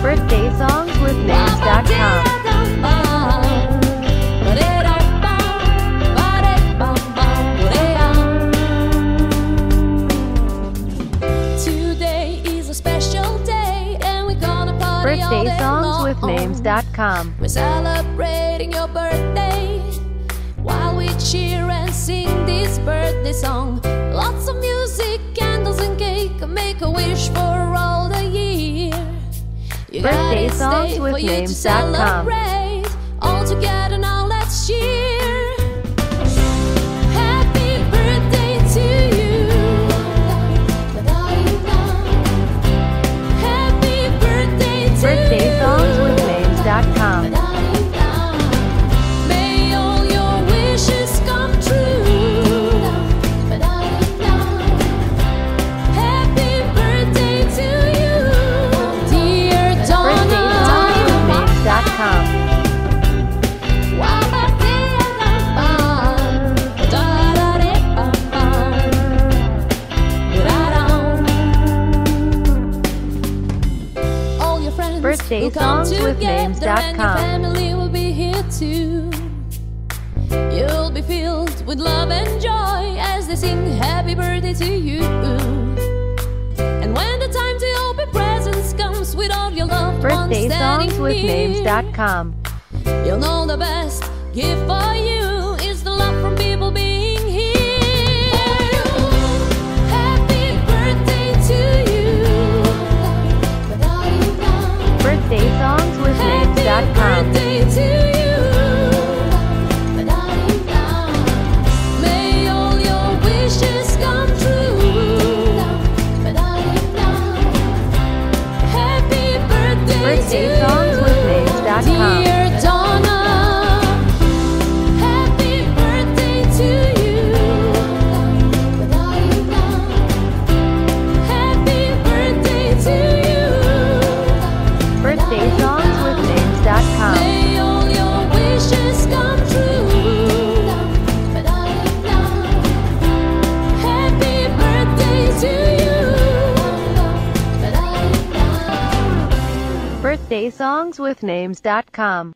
Birthday songs with names.com. party Birthday day songs with long. names.com. We're celebrating your birthday while we cheer and sing this birthday song. Lots of music, candles and cake, make a wish for all the year. You Birthday songs with for you to names.com. family will be here too. You'll be filled with love and joy as they sing happy birthday to you. And when the time to open presents comes with all your loved ones Birthday standing songs with near, names.com. You'll know the best gift for you names.com. Birthday songs with names.com.